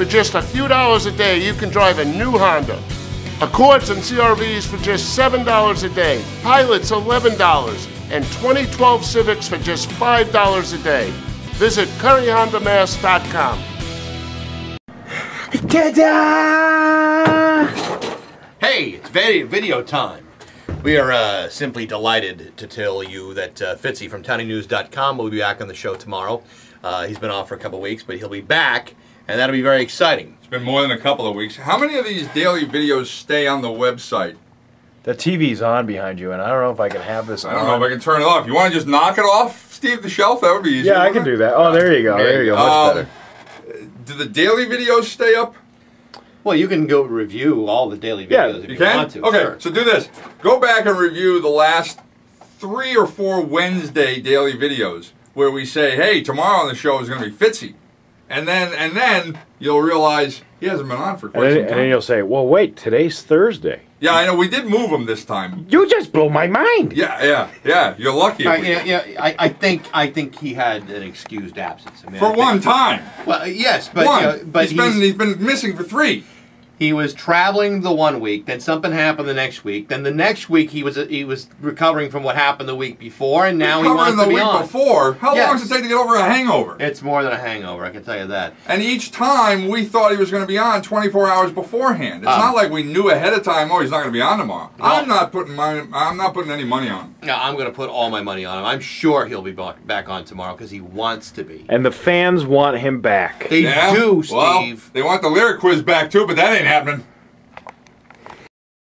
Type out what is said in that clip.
For just a few dollars a day, you can drive a new Honda. Accords and CRVs for just $7 a day. Pilots $11. And 2012 Civics for just $5 a day. Visit curryhondamass.com. Hey, it's video, video time. We are uh, simply delighted to tell you that uh, Fitzy from TonyNews.com will be back on the show tomorrow. Uh, he's been off for a couple weeks, but he'll be back, and that'll be very exciting. It's been more than a couple of weeks. How many of these daily videos stay on the website? The TV's on behind you, and I don't know if I can have this I don't know if I can turn it off. You want to just knock it off, Steve, the shelf? That would be easy. Yeah, I can it? do that. Oh, there you go. There you go. Much Um, better. Do the daily videos stay up? Well, you can go review all the daily videos Yeah, if you, You can? want to. Okay, sure. so do this. Go back and review the last three or four Wednesday daily videos where we say, hey, tomorrow on the show is going to be Fitzy. And then and then you'll realize he hasn't been on for And quite then, some and then you'll say, "Well, wait, today's Thursday." yeah, I know. We did move him this time. You just blew my mind. Yeah, yeah, yeah. You're lucky. If we- yeah, yeah, I, I think I think he had an excused absence. I mean, I For think- one time. Well, yes, but one. you know, but he's been he's- he's been missing for three. He was traveling the one week, then something happened the next week, then the next week he was he was recovering from what happened the week before, and now he Covering wants the to be week on. before. How long does it take to get over a hangover? It's more than a hangover, I can tell you that. And each time we thought he was going to be on 24 hours beforehand. It's Um, not like we knew ahead of time. Oh, he's not going to be on tomorrow. No. I'm not putting my. I'm not putting any money on. him. No, I'm going to put all my money on him. I'm sure he'll be back back on tomorrow because he wants to be. And the fans want him back. They Yeah? do, Well, Steve. they want the lyric quiz back too, but that ain't happening.